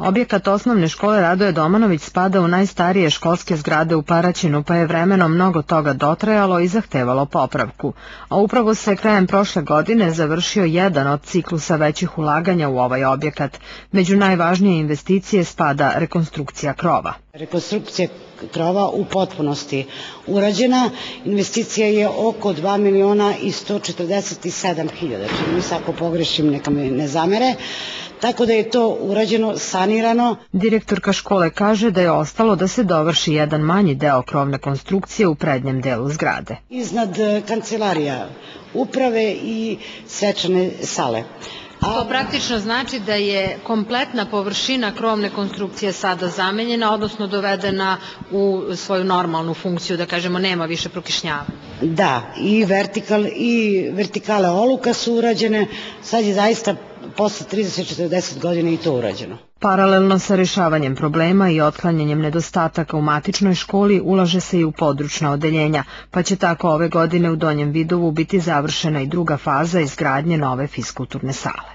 Objekat osnovne škole Radoje Domanović spada u najstarije školske zgrade u Paraćinu, pa je vremenom mnogo toga dotrajalo i zahtevalo popravku. A upravo se krajem prošle godine završio jedan od ciklusa većih ulaganja u ovaj objekat. Među najvažnije investicije spada rekonstrukcija krova. Rekonstrukcija krova u potpunosti urađena. Investicija je oko 2 miliona i 147 hiljada. Čini mi se ako pogrešim neka me ne zamere tako da je to urađeno, sanirano. Direktorka škole kaže da je ostalo da se dovrši jedan manji deo krovne konstrukcije u prednjem delu zgrade. Iznad e, kancelarija uprave i svečane sale. To praktično znači da je kompletna površina krovne konstrukcije sada zamenjena, odnosno dovedena u svoju normalnu funkciju, da kažemo nema više prokišnjavanja. Da, i vertikal i vertikale oluka su urađene, sad je zaista posle 30-40 godina i to urađeno. Paralelno sa rešavanjem problema i otklanjanjem nedostataka u matičnoj školi ulaže se i u područna odeljenja, pa će tako ove godine u Donjem Vidovu biti završena i druga faza izgradnje nove fiskulturne sale.